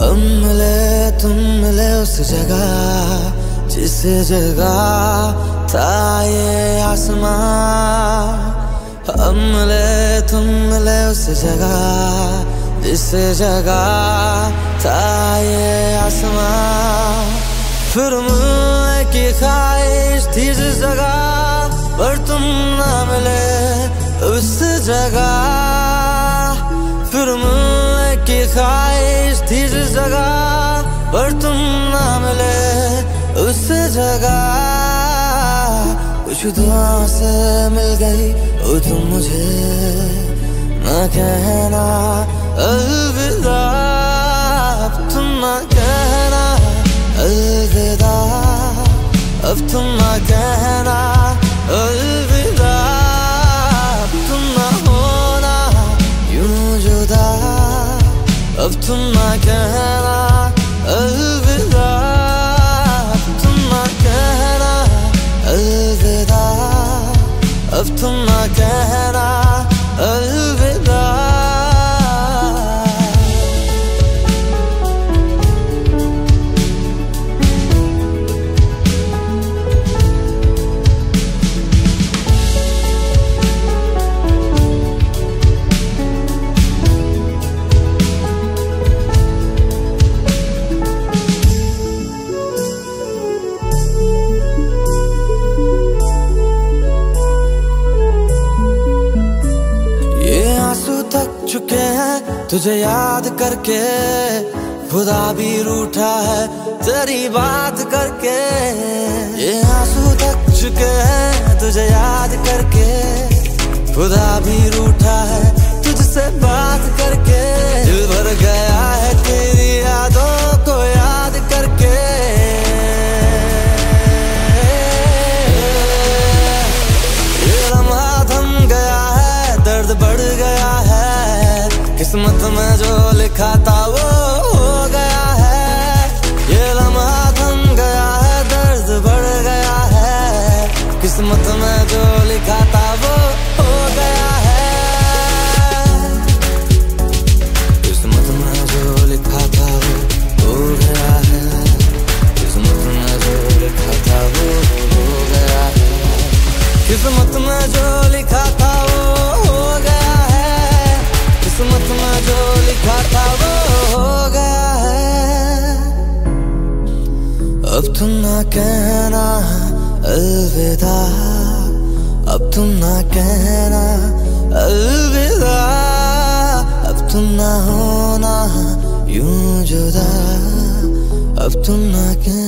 हम मिले तुम मिले उस जगह, जिस जगह था ये आसमां। हम मिले तुम मिले उस जगह, जिस जगह था ये आसमां। फिर मिलने की ख्वाहिश थी जिस जगह, पर तुम ना मिले उस जगह। फिर मिलने की ख्वाहिश थी जिस जगह पर तुम ना मिले उस जगह कुछ दुआ से मिल गई, ओ तुम मुझे। ना कहना अलविदा, अब तुम ना कहना अलविदा। अब तुम ना कहना अलविदा अब तुम ना कहना अलविदा। तुम ना कहना अब तुम ना कहना अलविदा। चुके हैं तुझे याद करके। खुदा भी रूठा है तेरी बात करके। ये आँसू थक चुके हैं तुझे याद करके। खुदा भी रूठा है तुझसे किस्मत में जो लिखा था वो हो गया है। ये लम्हा थम गया है, दर्द बढ़ गया है। किस्मत में जो लिखा था वो अब तुम ना कहना अलविदा। अब तुम ना कहना अलविदा। अब तुम ना होना यूँ जुदा। अब तुम ना कहना